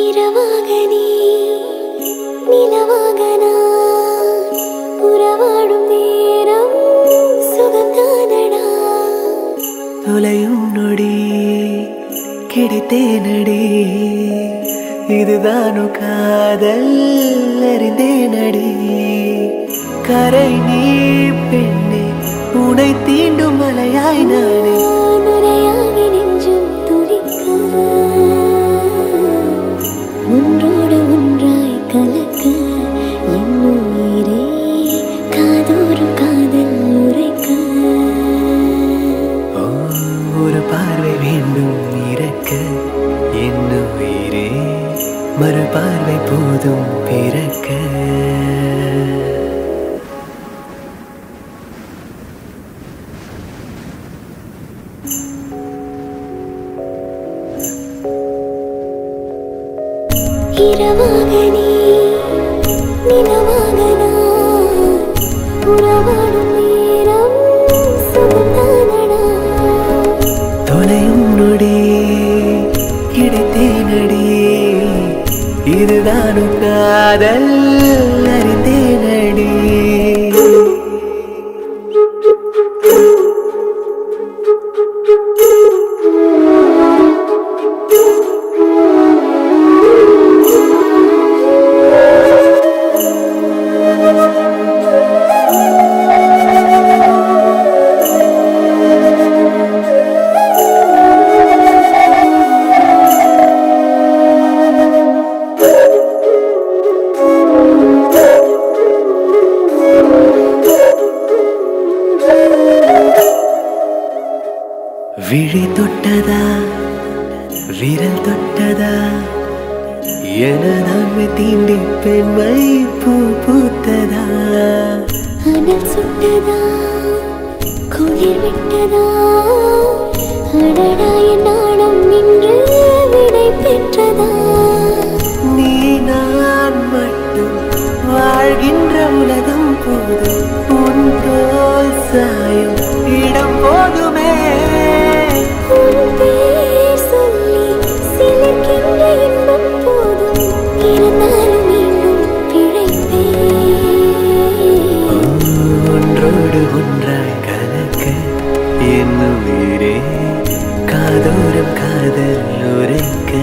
இரவாக நீ நிலவாக நான் உறவாடும் நேரம் சுகம்தானடா தொலையும் நொடி கிடைத்தேனடி இதுதானு காதல் அறிந்தேனடி கரை நீ பெண்ணே உனை தீண்டும் மலையாய் நானே. நுரையாகி நெஞ்சும் துடிக்க ஒன்றோடு ஒன்றாய் கலக்க என் உயிரே காதோறும் காதல் உரைக்க. ஒரு பார்வை வேண்டும் இறக்க என்ன உயிரே. போதும் பிறக்க. இரவாக நீ நிலவாக நான் உறவாடும் நேரம் சுகம்தானடா தொலையும் நொடி கிடைத்தேனடி இதுதான் காதல். விழி தொட்டதா? விரல் தொட்டதா? என எனதாமை தீண்டி பெண்மை பூ பூத்ததா? அனல் சுட்டதா? குளிர் விட்டதா? அடடா. കാതോരം കാതൽ ഉരക്കേ